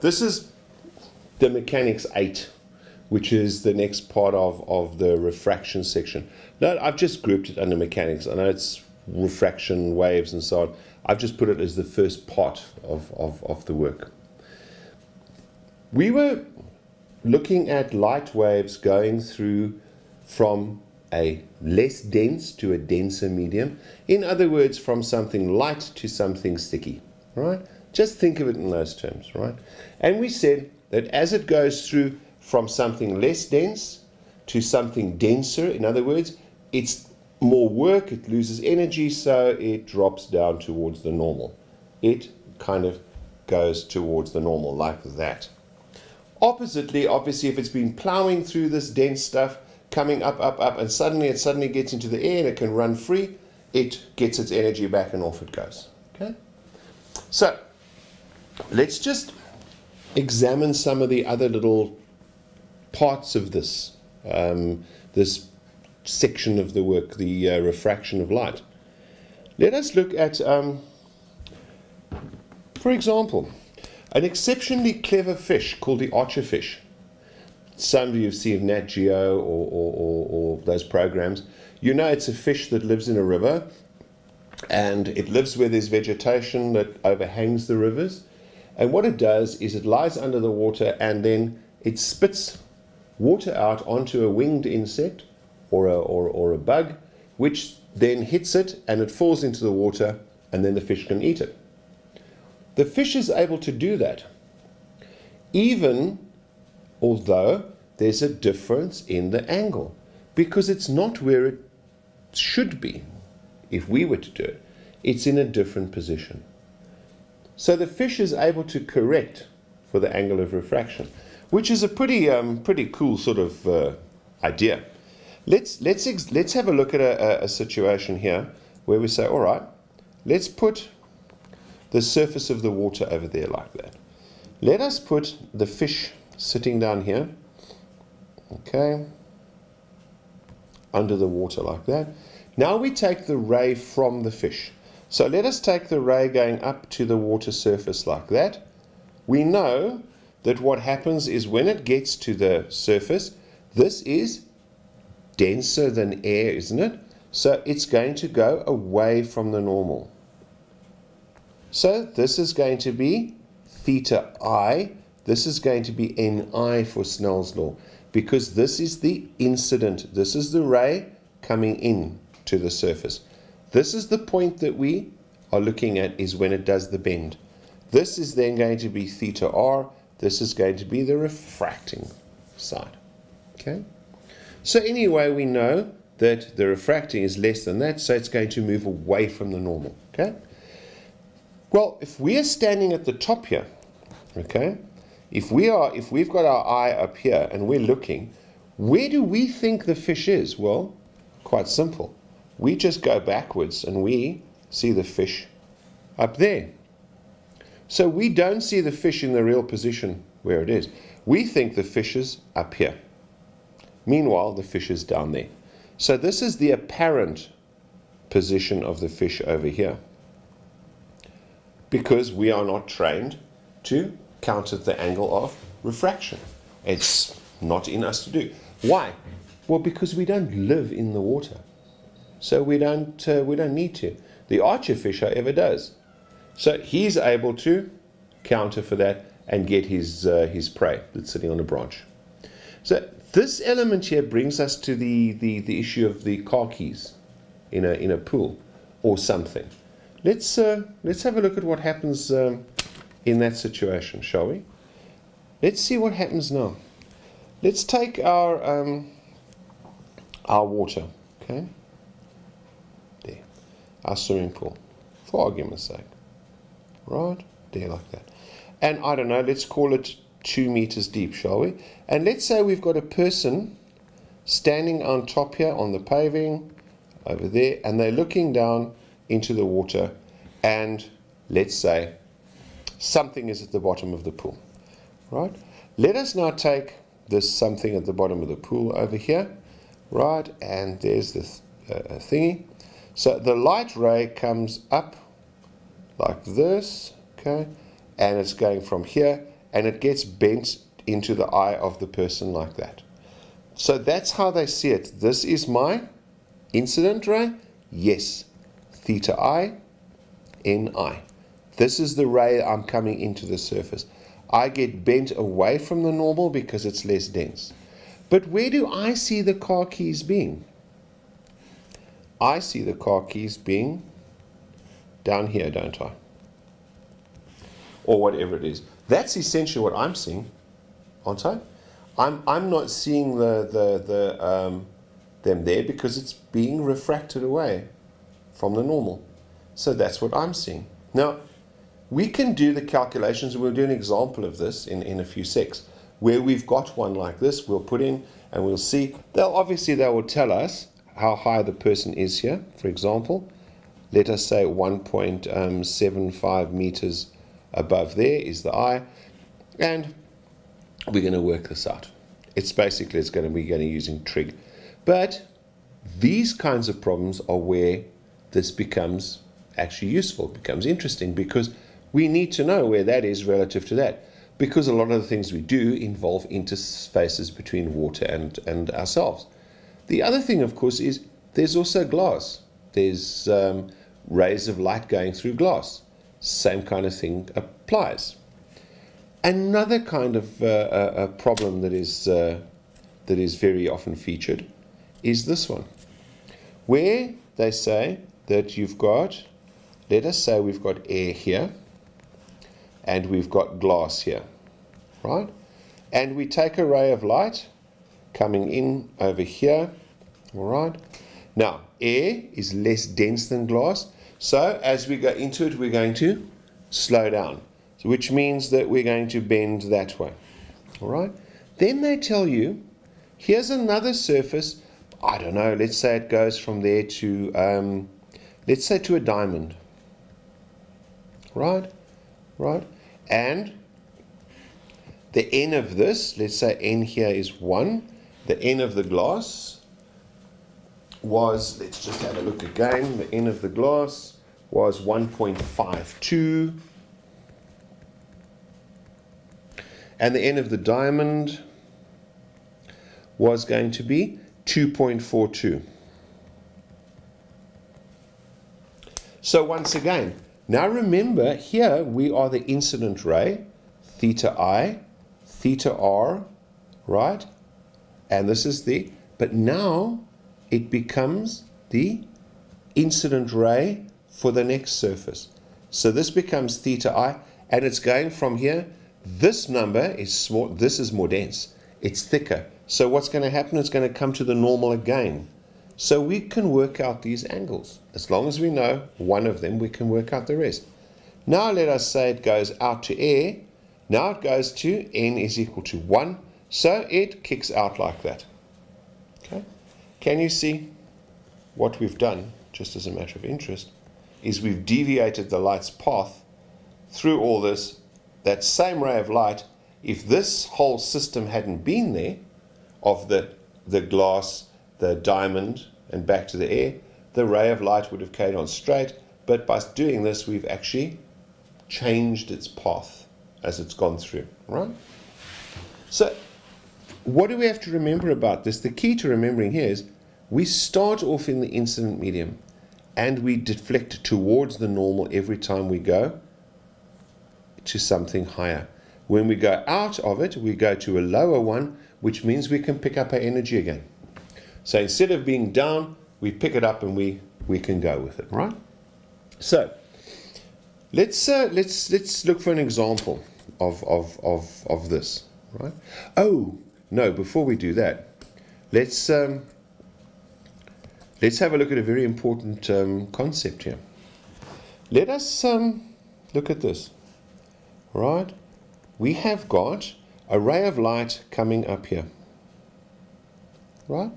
This is the mechanics 8, which is the next part of, of the refraction section. Now, I've just grouped it under mechanics. I know it's refraction, waves, and so on. I've just put it as the first part of, of, of the work. We were looking at light waves going through from a less dense to a denser medium. In other words, from something light to something sticky, right? Just think of it in those terms, right? And we said that as it goes through from something less dense to something denser, in other words, it's more work, it loses energy, so it drops down towards the normal. It kind of goes towards the normal like that. Oppositely, obviously, if it's been plowing through this dense stuff, coming up, up, up, and suddenly it suddenly gets into the air and it can run free, it gets its energy back and off it goes. Okay? So, let's just examine some of the other little parts of this um, this section of the work, the uh, refraction of light. Let us look at, um, for example, an exceptionally clever fish called the archerfish. Some of you have seen Nat Geo or, or, or, or those programs. You know it's a fish that lives in a river and it lives where there's vegetation that overhangs the rivers and what it does is it lies under the water and then it spits water out onto a winged insect or a, or, or a bug, which then hits it and it falls into the water and then the fish can eat it. The fish is able to do that, even although there's a difference in the angle, because it's not where it should be if we were to do it. It's in a different position. So the fish is able to correct for the angle of refraction, which is a pretty um, pretty cool sort of uh, idea. Let's let's let's have a look at a, a situation here where we say, all right, let's put the surface of the water over there like that. Let us put the fish sitting down here, okay, under the water like that. Now we take the ray from the fish. So let us take the ray going up to the water surface like that. We know that what happens is when it gets to the surface, this is denser than air, isn't it? So it's going to go away from the normal. So this is going to be theta i. This is going to be ni for Snell's law because this is the incident. This is the ray coming in to the surface. This is the point that we are looking at is when it does the bend. This is then going to be theta r. This is going to be the refracting side. Okay. So anyway, we know that the refracting is less than that, so it's going to move away from the normal. Okay. Well, if we are standing at the top here, okay, if we are, if we've got our eye up here and we're looking, where do we think the fish is? Well, quite simple we just go backwards and we see the fish up there. So we don't see the fish in the real position where it is. We think the fish is up here. Meanwhile, the fish is down there. So this is the apparent position of the fish over here. Because we are not trained to counter the angle of refraction. It's not in us to do. Why? Well, because we don't live in the water. So we don't, uh, we don't need to. The archer archerfish, however, does. So he's able to counter for that and get his, uh, his prey that's sitting on a branch. So this element here brings us to the, the, the issue of the car keys in a, in a pool or something. Let's, uh, let's have a look at what happens um, in that situation, shall we? Let's see what happens now. Let's take our, um, our water, okay? There, our swimming pool, for argument's sake. Right? There, like that. And I don't know, let's call it two meters deep, shall we? And let's say we've got a person standing on top here on the paving over there, and they're looking down into the water, and let's say something is at the bottom of the pool. Right? Let us now take this something at the bottom of the pool over here. right? And there's the th uh, thingy. So the light ray comes up like this, okay? And it's going from here, and it gets bent into the eye of the person like that. So that's how they see it. This is my incident ray. Yes, theta i, n i. This is the ray I'm coming into the surface. I get bent away from the normal because it's less dense. But where do I see the car keys being? I see the car keys being down here, don't I? Or whatever it is. That's essentially what I'm seeing, aren't I? I'm, I'm not seeing the, the, the, um, them there because it's being refracted away from the normal. So that's what I'm seeing. Now, we can do the calculations, and we'll do an example of this in, in a few secs, where we've got one like this, we'll put in and we'll see. They'll obviously they will tell us how high the person is here. For example, let us say 1.75 um, meters above there is the eye, and we're going to work this out. It's basically it's going to be going to using trig, but these kinds of problems are where this becomes actually useful, becomes interesting because we need to know where that is relative to that because a lot of the things we do involve interfaces between water and, and ourselves. The other thing, of course, is there's also glass. There's um, rays of light going through glass. Same kind of thing applies. Another kind of uh, problem that is, uh, that is very often featured is this one, where they say that you've got, let us say we've got air here, and we've got glass here, right? And we take a ray of light coming in over here, all right? Now, air is less dense than glass, so as we go into it, we're going to slow down, which means that we're going to bend that way, all right? Then they tell you, here's another surface, I don't know, let's say it goes from there to, um, let's say to a diamond, right? Right? And the n of this, let's say n here is 1, the n of the glass was, let's just have a look again, the n of the glass was 1.52 and the n of the diamond was going to be 2.42. So once again, now remember, here we are the incident ray, theta i, theta r, right? And this is the, but now it becomes the incident ray for the next surface. So this becomes theta i, and it's going from here. This number is small, this is more dense. It's thicker. So what's going to happen? It's going to come to the normal again. So we can work out these angles. As long as we know one of them, we can work out the rest. Now let us say it goes out to air. Now it goes to n is equal to 1. So it kicks out like that. Okay. Can you see what we've done, just as a matter of interest, is we've deviated the light's path through all this. That same ray of light, if this whole system hadn't been there, of the, the glass the diamond and back to the air, the ray of light would have carried on straight. But by doing this, we've actually changed its path as it's gone through, right? So, what do we have to remember about this? The key to remembering here is we start off in the incident medium and we deflect towards the normal every time we go to something higher. When we go out of it, we go to a lower one, which means we can pick up our energy again. So instead of being down, we pick it up and we, we can go with it, right? So let's, uh, let's, let's look for an example of, of, of, of this, right? Oh, no, before we do that, let's, um, let's have a look at a very important um, concept here. Let us um, look at this, right? We have got a ray of light coming up here, right?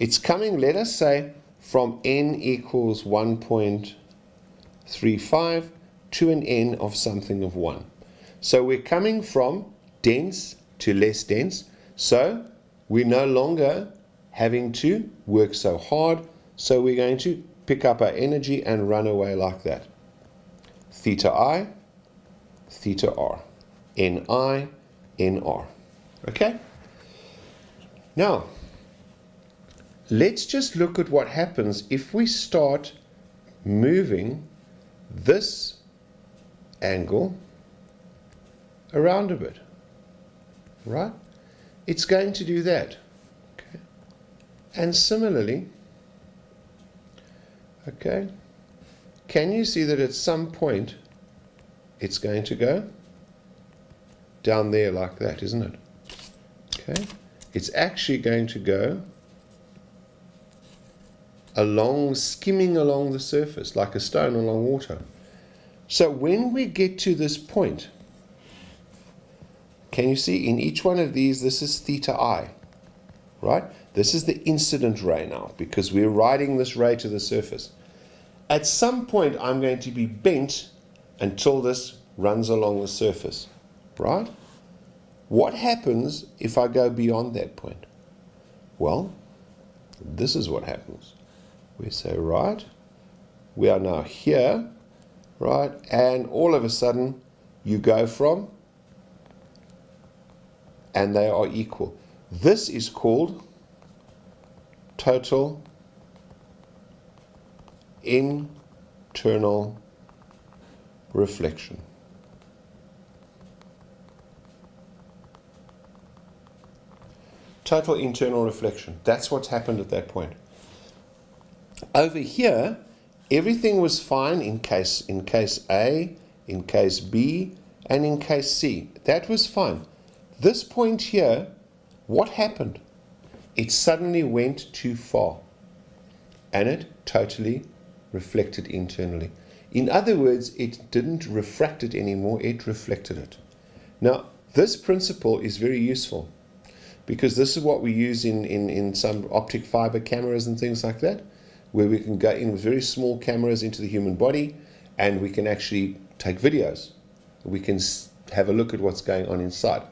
It's coming, let us say, from n equals 1.35 to an n of something of 1. So we're coming from dense to less dense. So we're no longer having to work so hard. So we're going to pick up our energy and run away like that. Theta I, theta R. Ni, Nr. Okay? Now, let's just look at what happens if we start moving this angle around a bit. Right? It's going to do that. Okay? And similarly, okay, can you see that at some point it's going to go down there like that, isn't it? Okay, it's actually going to go along, skimming along the surface like a stone along water. So when we get to this point, can you see in each one of these, this is theta i, right? This is the incident ray now because we're riding this ray to the surface. At some point, I'm going to be bent until this runs along the surface, right? What happens if I go beyond that point? Well, this is what happens. We say, right, we are now here, right, and all of a sudden you go from and they are equal. This is called total internal reflection. Total internal reflection. That's what's happened at that point. Over here, everything was fine in case in case A, in case B, and in case C. That was fine. This point here, what happened? It suddenly went too far and it totally reflected internally. In other words, it didn't refract it anymore, it reflected it. Now, this principle is very useful because this is what we use in, in, in some optic fiber cameras and things like that, where we can go in with very small cameras into the human body and we can actually take videos. We can have a look at what's going on inside.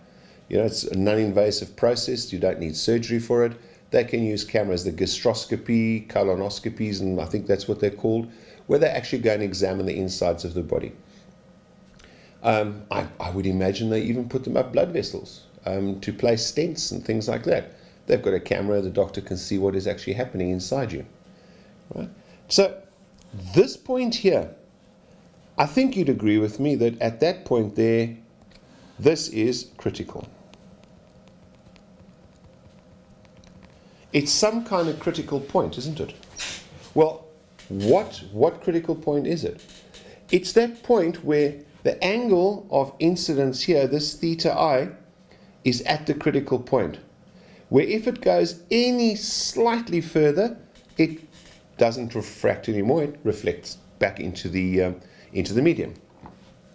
You know, it's a non-invasive process. You don't need surgery for it. They can use cameras, the gastroscopy, colonoscopies, and I think that's what they're called, where they actually go and examine the insides of the body. Um, I, I, would imagine they even put them up blood vessels um, to place stents and things like that. They've got a camera, the doctor can see what is actually happening inside you. Right? So, this point here, I think you'd agree with me that at that point there, this is critical. It's some kind of critical point, isn't it? Well, what, what critical point is it? It's that point where the angle of incidence here, this theta i, is at the critical point. Where if it goes any slightly further, it doesn't refract anymore, it reflects back into the, um, into the medium.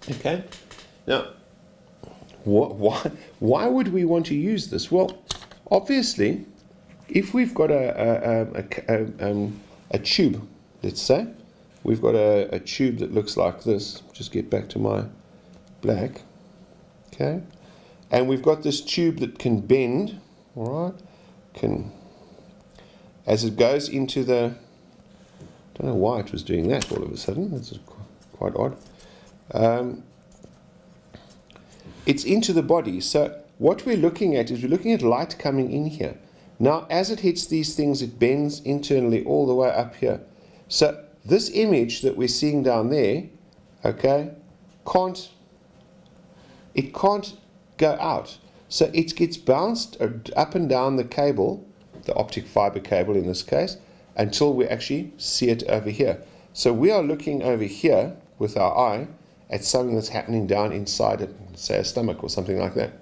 Okay? Now, why, why would we want to use this? Well, obviously, if we've got a, a, a, um, a tube, let's say, we've got a, tube that looks like this, just get back to my black, okay, and we've got this tube that can bend, all right, can, as it goes into the, don't know why it was doing that all of a sudden, that's quite odd. Um, it's into the body, so what we're looking at is we're looking at light coming in here. Now, as it hits these things, it bends internally all the way up here. So this image that we're seeing down there, okay, can't, it can't go out. So it gets bounced up and down the cable, the optic fiber cable in this case, until we actually see it over here. So we are looking over here with our eye at something that's happening down inside it, say a stomach or something like that.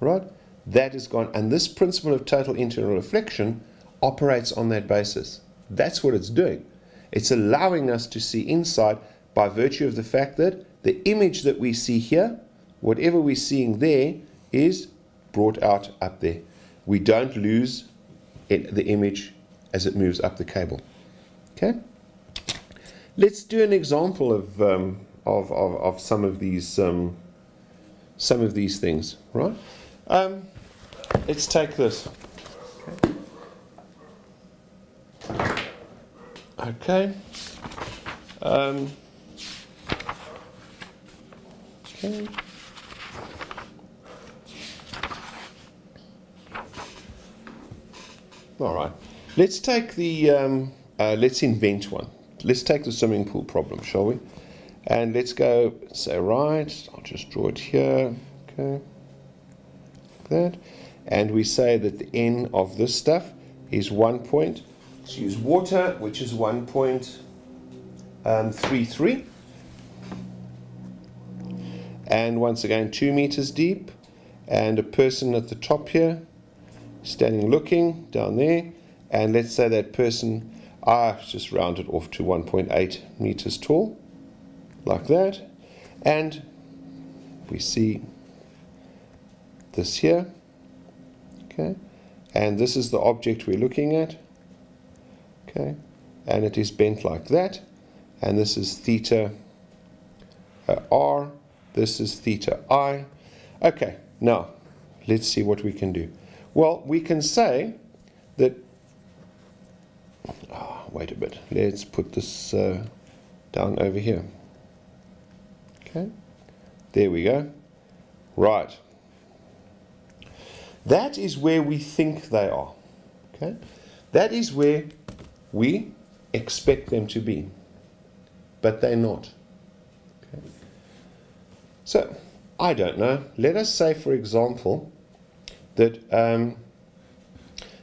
Right? that is gone. And this principle of total internal reflection operates on that basis. That's what it's doing. It's allowing us to see inside by virtue of the fact that the image that we see here, whatever we're seeing there, is brought out up there. We don't lose the image as it moves up the cable. Okay? Let's do an example of, um, of, of, of, some of these um, some of these things, right? Um, let's take this. Okay. Okay. Um, okay. All right. Let's take the, um, uh, let's invent one. Let's take the swimming pool problem, shall we? And let's go, say, right, I'll just draw it here. Okay. Like that. And we say that the n of this stuff is 1 point. Let's use water, which is 1.33. Um, and once again, 2 meters deep. And a person at the top here standing looking down there, and let's say that person, ah, just round it off to 1.8 meters tall, like that, and we see this here, okay, and this is the object we're looking at, okay, and it is bent like that, and this is theta uh, r, this is theta i, okay, now let's see what we can do. Well, we can say that, oh, wait a bit, let's put this uh, down over here. Okay, there we go. Right. That is where we think they are. Okay, that is where we expect them to be, but they're not. Okay. So, I don't know. Let us say, for example, that um,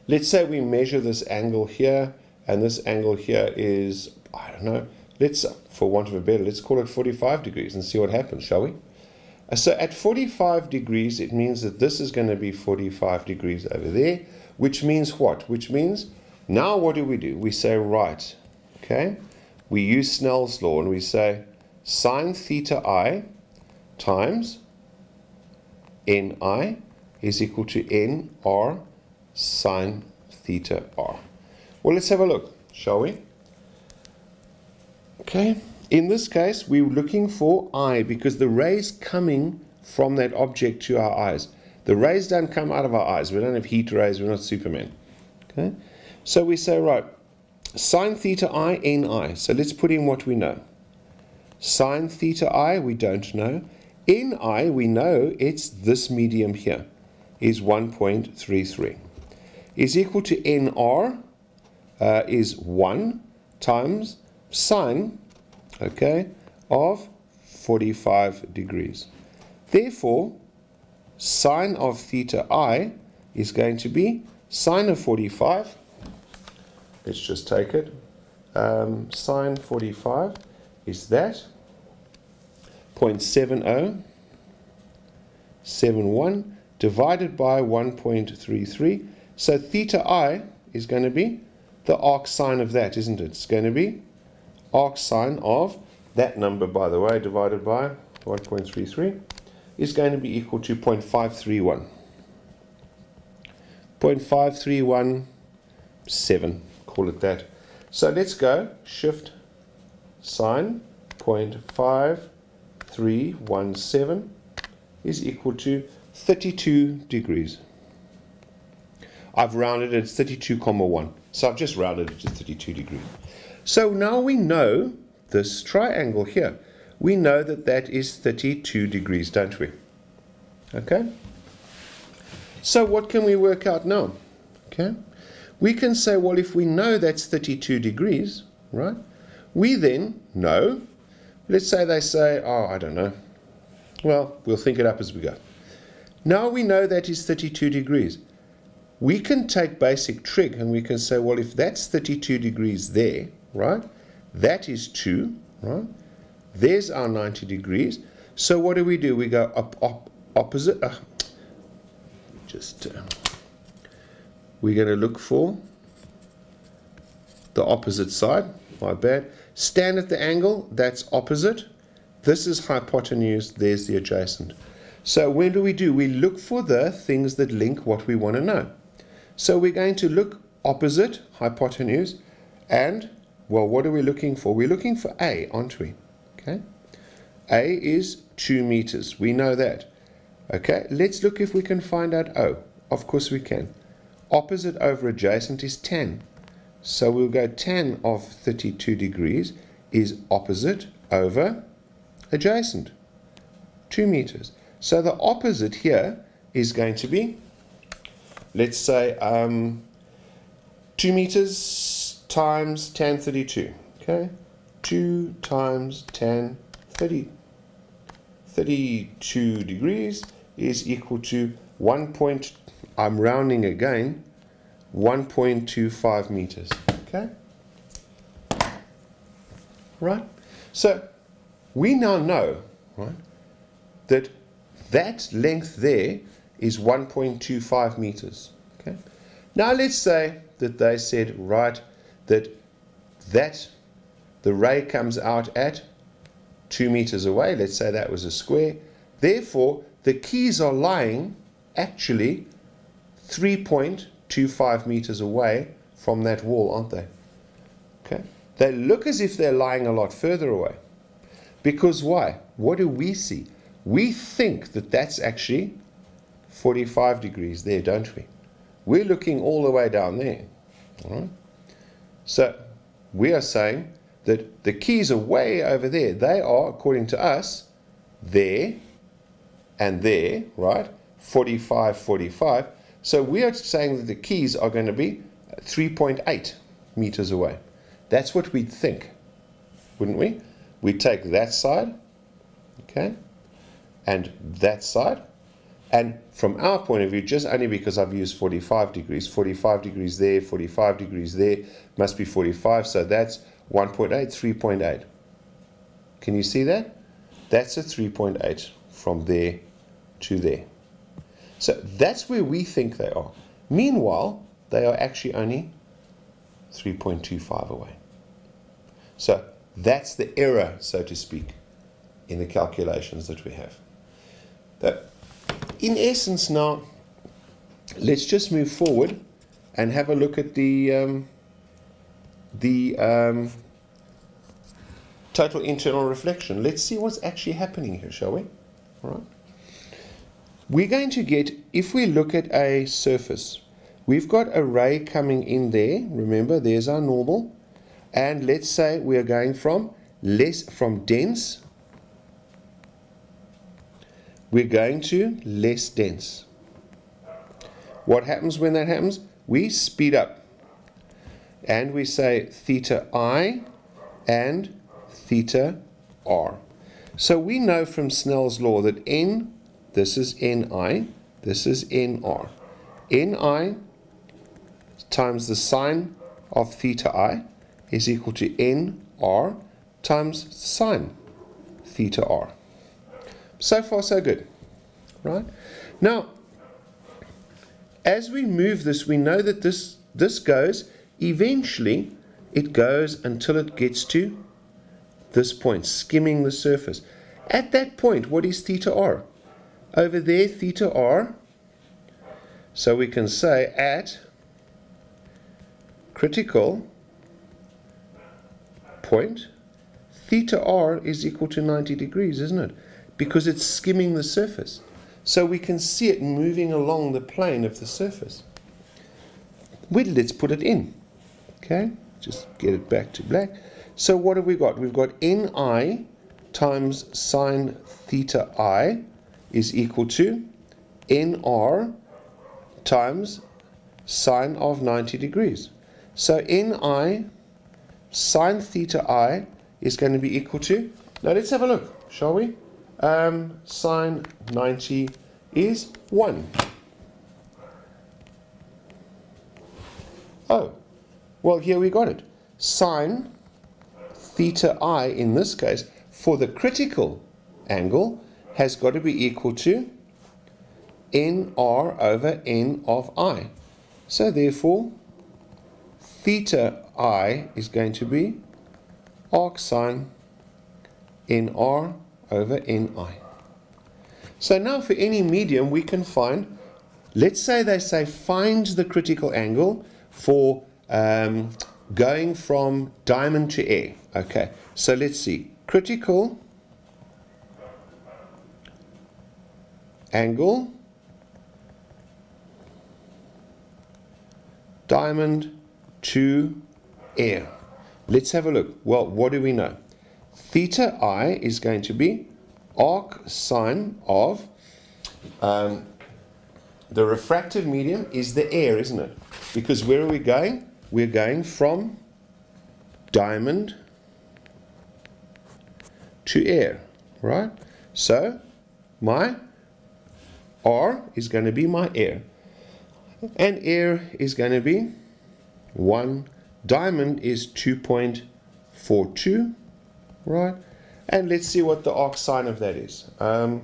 let's say we measure this angle here and this angle here is I don't know let's for want of a better let's call it 45 degrees and see what happens shall we? Uh, so at 45 degrees it means that this is going to be 45 degrees over there which means what? Which means now what do we do? We say right okay? We use Snell's law and we say sine theta i times ni is equal to n r sine theta r. Well, let's have a look, shall we? Okay, in this case, we're looking for I because the rays coming from that object to our eyes. The rays don't come out of our eyes. We don't have heat rays. We're not Superman. Okay, so we say, right, sine theta i, ni. So let's put in what we know. Sine theta i, we don't know. Ni, we know it's this medium here is 1.33 is equal to NR uh, is 1 times sine okay of 45 degrees. Therefore sine of theta i is going to be sine of 45 let's just take it. Um, sine 45 is that 0.7071 divided by 1.33. So theta i is going to be the arc sine of that, isn't it? It's going to be arc sine of that number, by the way, divided by 1.33 is going to be equal to 0.531. 0.5317, call it that. So let's go, shift sine 0.5317 is equal to 32 degrees. I've rounded it 32,1. So I've just rounded it to 32 degrees. So now we know this triangle here. We know that that is 32 degrees, don't we? Okay? So what can we work out now? Okay? We can say, well, if we know that's 32 degrees, right? We then know, let's say they say, oh, I don't know. Well, we'll think it up as we go. Now we know that is 32 degrees. We can take basic trig and we can say, well, if that's 32 degrees there, right, that is 2, right? There's our 90 degrees. So what do we do? We go up, up opposite. Uh, just, uh, we're going to look for the opposite side. My bad. Stand at the angle. That's opposite. This is hypotenuse. There's the adjacent. So when do we do? We look for the things that link what we want to know. So we're going to look opposite hypotenuse and, well, what are we looking for? We're looking for A, aren't we? Okay. A is 2 meters. We know that. Okay, let's look if we can find out O. Of course we can. Opposite over adjacent is tan. So we'll go tan of 32 degrees is opposite over adjacent. 2 meters. So the opposite here is going to be, let's say, um, 2 meters times tan 32. Okay? 2 times tan 30, 32 degrees is equal to 1 point, I'm rounding again, 1.25 meters. Okay? Right? So we now know, right, that that length there is 1.25 meters. Okay? Now let's say that they said, right, that that the ray comes out at 2 meters away. Let's say that was a square. Therefore, the keys are lying actually 3.25 meters away from that wall, aren't they? Okay. They look as if they're lying a lot further away. Because why? What do we see? We think that that's actually 45 degrees there, don't we? We're looking all the way down there. All right? So we are saying that the keys are way over there. They are, according to us, there and there, right? 45, 45. So we are saying that the keys are going to be 3.8 meters away. That's what we'd think, wouldn't we? We take that side, okay, and that side, and from our point of view, just only because I've used 45 degrees, 45 degrees there, 45 degrees there, must be 45, so that's 1.8, 3.8. Can you see that? That's a 3.8 from there to there. So that's where we think they are. Meanwhile, they are actually only 3.25 away. So that's the error, so to speak, in the calculations that we have. That, in essence, now, let's just move forward and have a look at the um, the um, total internal reflection. Let's see what's actually happening here, shall we? All right. We're going to get, if we look at a surface, we've got a ray coming in there. Remember, there's our normal. And let's say we are going from less from dense, we're going to less dense. What happens when that happens? We speed up and we say theta i and theta r. So we know from Snell's law that n, this is ni, this is nr. ni times the sine of theta i is equal to nr times sine theta r. So far so good, right? Now, as we move this, we know that this, this goes Eventually, it goes until it gets to this point, skimming the surface. At that point, what is theta r? Over there, theta r. So we can say at critical point, theta r is equal to 90 degrees, isn't it? Because it's skimming the surface. So we can see it moving along the plane of the surface. Well, let's put it in. Okay, just get it back to black. So what have we got? We've got Ni times sine theta i is equal to Nr times sine of 90 degrees. So Ni sine theta i is going to be equal to, now let's have a look, shall we? Um, sine 90 is 1. Oh, well, here we got it. Sine theta i, in this case, for the critical angle, has got to be equal to nr over n of i. So therefore, theta i is going to be arc sine nr over ni. So now for any medium we can find, let's say they say find the critical angle for um, going from diamond to air. Okay, so let's see. Critical angle, diamond to air. Let's have a look. Well, what do we know? Theta i is going to be arc sine of um, the refractive medium is the air, isn't it? Because where are we going? We're going from diamond to air, right? So my R is going to be my air. And air is going to be 1. Diamond is 2.42, right? And let's see what the arc sine of that is. Um,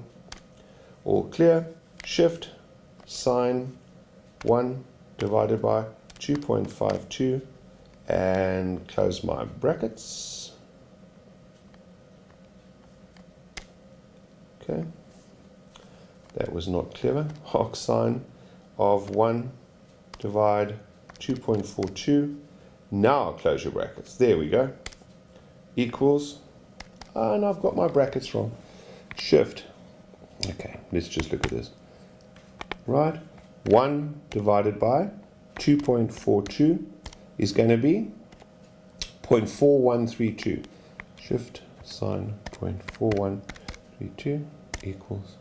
all clear. Shift sine 1 divided by 2.52 and close my brackets. Okay, that was not clever. Arc sine of 1 divide 2.42. Now close your brackets. There we go. Equals, Ah, and I've got my brackets wrong. Shift. Okay, let's just look at this. Right, 1 divided by 2.42 is going to be 0.4132. Shift sine 0.4132 equals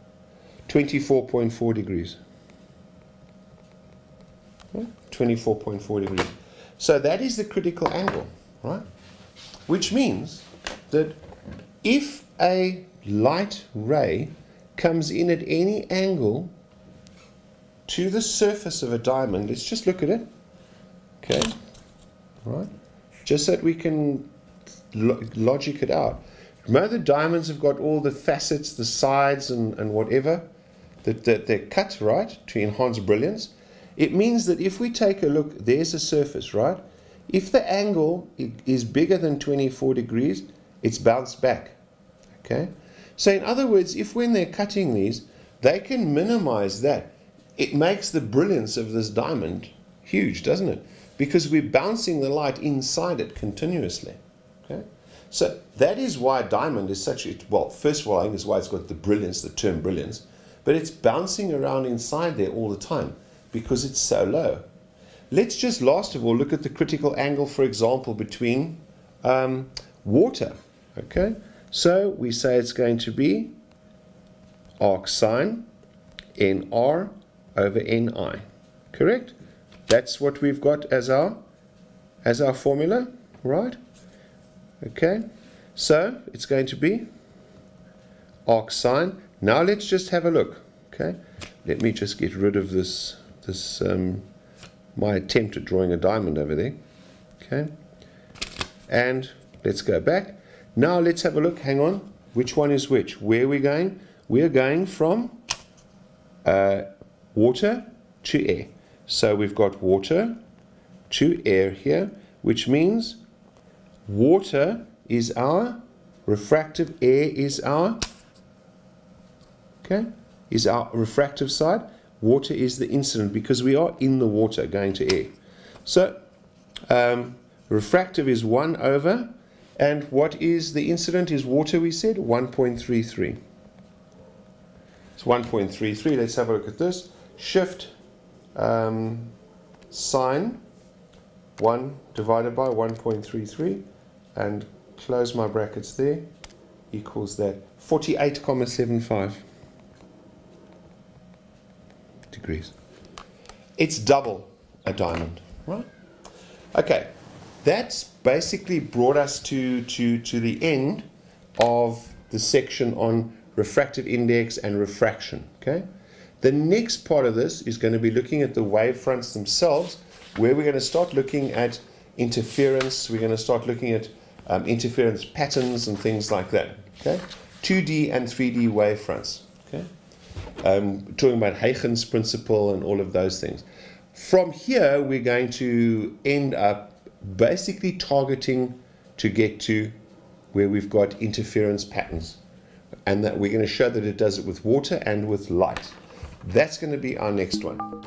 24.4 degrees. 24.4 degrees. So that is the critical angle, right? Which means that if a light ray comes in at any angle to the surface of a diamond, let's just look at it, okay, right? Just so that we can logic it out. Remember the diamonds have got all the facets, the sides and, and whatever that, that they're cut, right, to enhance brilliance. It means that if we take a look, there's a surface, right? If the angle is bigger than 24 degrees, it's bounced back, okay? So in other words, if when they're cutting these, they can minimize that. It makes the brilliance of this diamond huge, doesn't it? Because we're bouncing the light inside it continuously, okay? So that is why diamond is such, a, well, first of all, I think is why it's got the brilliance, the term brilliance, but it's bouncing around inside there all the time because it's so low. Let's just last of all look at the critical angle, for example, between um, water. Okay, so we say it's going to be arc sine nr over ni. Correct? That's what we've got as our as our formula, right? Okay, so it's going to be arc sine. Now let's just have a look. Okay, let me just get rid of this this um, my attempt at drawing a diamond over there. Okay, and let's go back. Now let's have a look. Hang on, which one is which? Where are we going? We are going from uh, water to air. So we've got water to air here, which means water is our refractive, air is our okay, is our refractive side. Water is the incident because we are in the water going to air. So um, refractive is 1 over, and what is the incident is water, we said, 1.33. It's 1.33. Let's have a look at this. Shift um, sine 1 divided by 1.33 and close my brackets there equals that 48,75 degrees. It's double a diamond, right? Okay, that's basically brought us to, to, to the end of the section on refractive index and refraction, okay? The next part of this is going to be looking at the wave fronts themselves, where we're going to start looking at interference, we're going to start looking at um, interference patterns and things like that, okay? 2D and 3D wave fronts, okay? um, talking about Huygens principle and all of those things. From here, we're going to end up basically targeting to get to where we've got interference patterns. And that we're going to show that it does it with water and with light. That's going to be our next one.